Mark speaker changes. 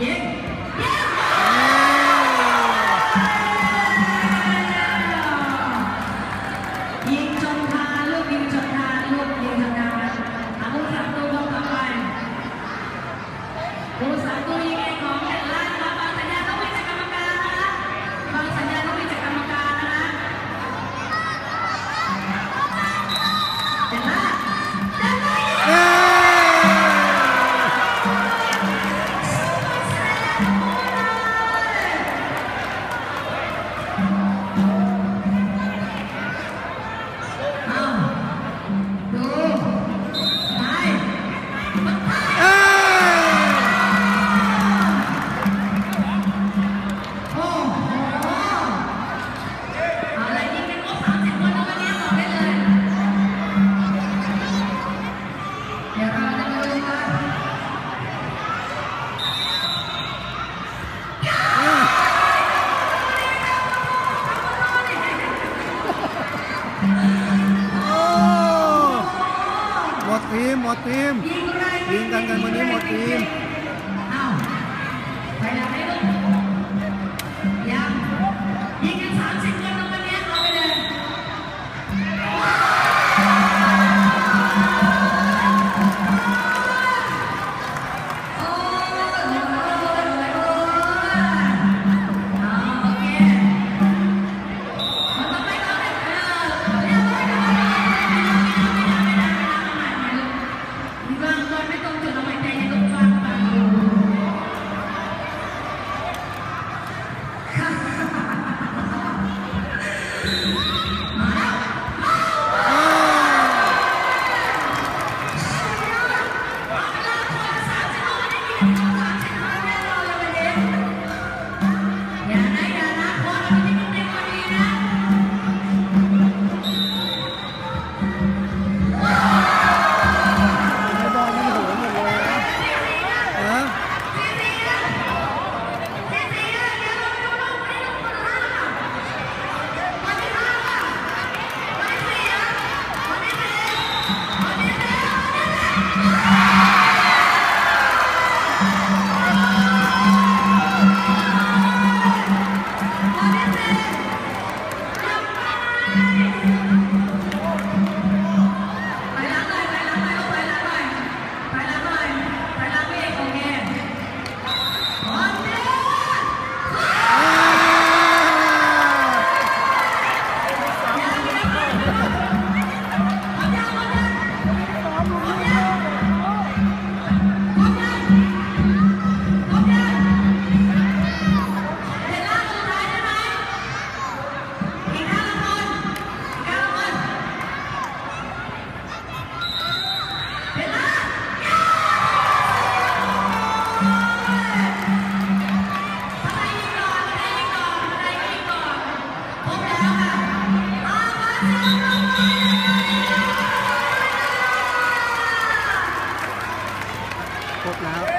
Speaker 1: in. หมด
Speaker 2: ทีมหมดทีม
Speaker 1: ยิง
Speaker 2: กันกันวันนี้หมดทีม
Speaker 1: ครบแล้ว